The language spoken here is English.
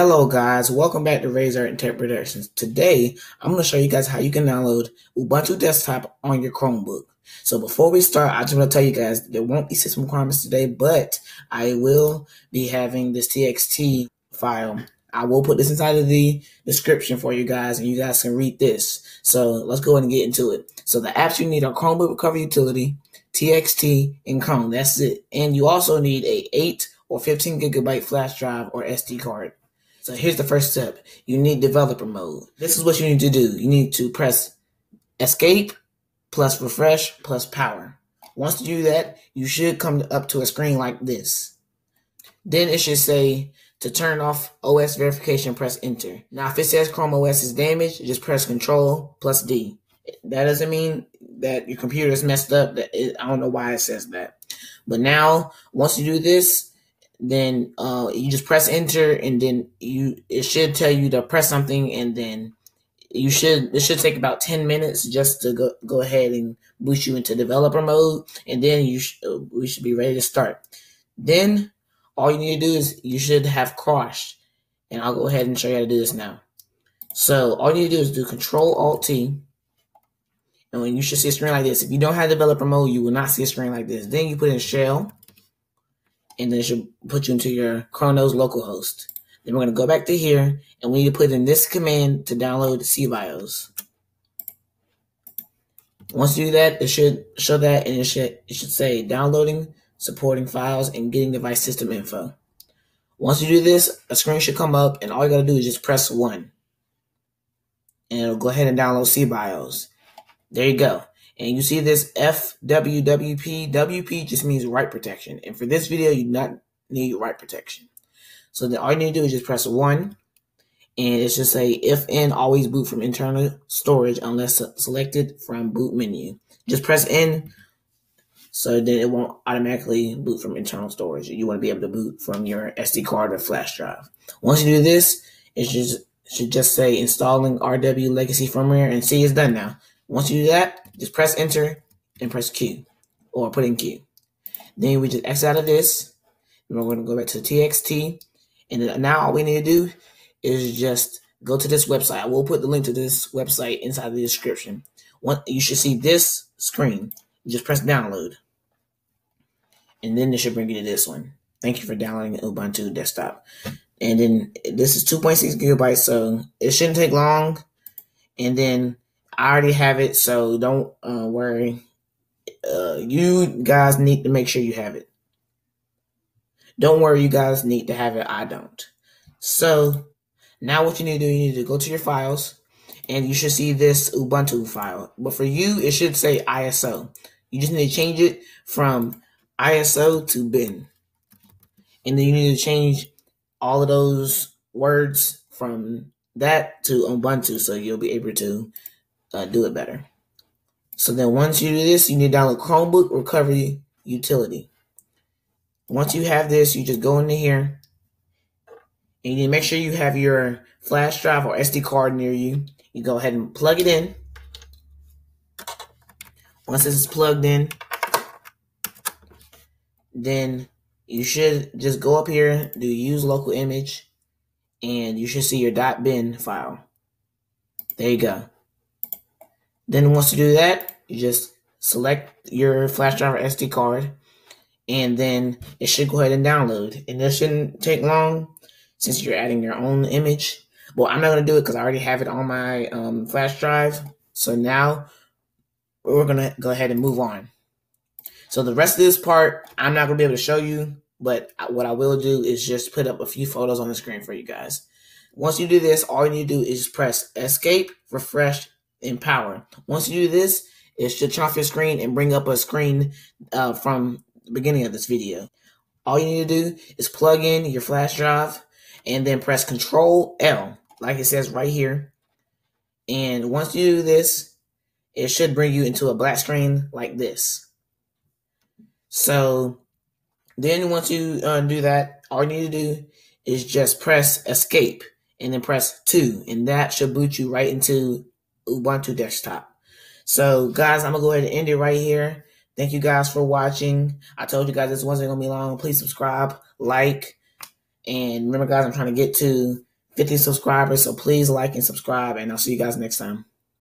Hello guys, welcome back to Rays Art and Tech Productions. Today, I'm going to show you guys how you can download Ubuntu Desktop on your Chromebook. So before we start, I just want to tell you guys there won't be system requirements today, but I will be having this TXT file. I will put this inside of the description for you guys and you guys can read this. So let's go ahead and get into it. So the apps you need are Chromebook Recovery Utility, TXT, and Chrome. That's it. And you also need a 8 or 15 gigabyte flash drive or SD card. So here's the first step. You need developer mode. This is what you need to do. You need to press escape plus refresh plus power. Once you do that, you should come up to a screen like this. Then it should say to turn off OS verification, press enter. Now, if it says Chrome OS is damaged, just press control plus D. That doesn't mean that your computer is messed up. That I don't know why it says that. But now, once you do this, then uh, you just press enter and then you it should tell you to press something and then you should it should take about 10 minutes just to go, go ahead and boost you into developer mode and then you sh- uh, we should be ready to start. Then all you need to do is you should have crashed. And i'll go ahead and show you how to do this now. So all you need to do is do control alt t. And when you should see a screen like this if you don't have developer mode you will not see a screen like this. Then you put in shell and then it should put you into your chronos localhost. Then we're going to go back to here, and we need to put in this command to download SeaBIOS. Once you do that, it should show that, and it should it should say downloading, supporting files, and getting device system info. Once you do this, a screen should come up, and all you got to do is just press one, and it'll go ahead and download SeaBIOS. There you go. And you see this FWWP. WP just means write protection. And for this video, you do not need write protection. So then all you need to do is just press one. And it's just say if N always boot from internal storage unless selected from boot menu. Just press N so then it won't automatically boot from internal storage. You want to be able to boot from your SD card or flash drive. Once you do this, it should, should just say installing RW legacy firmware and see it's done now. Once you do that, just press enter and press Q or put in Q. Then we just exit out of this. And we're going to go back to the TXT. And now all we need to do is just go to this website. I will put the link to this website inside the description. One, you should see this screen. You just press download. And then it should bring you to this one. Thank you for downloading Ubuntu desktop. And then this is 2.6 gigabytes, so it shouldn't take long. And then I already have it, so don't uh, worry. Uh, you guys need to make sure you have it. Don't worry, you guys need to have it. I don't. So now what you need to do, you need to go to your files and you should see this Ubuntu file. But for you, it should say ISO. You just need to change it from ISO to bin. And then you need to change all of those words from that to Ubuntu so you'll be able to uh, do it better. So then once you do this, you need to download Chromebook Recovery Utility. Once you have this, you just go into here and you need to make sure you have your flash drive or SD card near you. You go ahead and plug it in. Once this is plugged in, then you should just go up here, do use local image, and you should see your .bin file. There you go. Then once you do that, you just select your flash drive or SD card, and then it should go ahead and download. And this shouldn't take long since you're adding your own image. Well, I'm not going to do it because I already have it on my um, flash drive. So now we're going to go ahead and move on. So the rest of this part, I'm not going to be able to show you, but what I will do is just put up a few photos on the screen for you guys. Once you do this, all you need to do is press escape, refresh, in power. Once you do this, it should turn off your screen and bring up a screen uh, from the beginning of this video. All you need to do is plug in your flash drive and then press Control L, like it says right here. And once you do this, it should bring you into a black screen like this. So then once you uh, do that, all you need to do is just press Escape and then press 2, and that should boot you right into Ubuntu desktop. So guys, I'm gonna go ahead and end it right here. Thank you guys for watching. I told you guys this wasn't gonna be long. Please subscribe, like, and remember guys, I'm trying to get to 50 subscribers. So please like and subscribe, and I'll see you guys next time.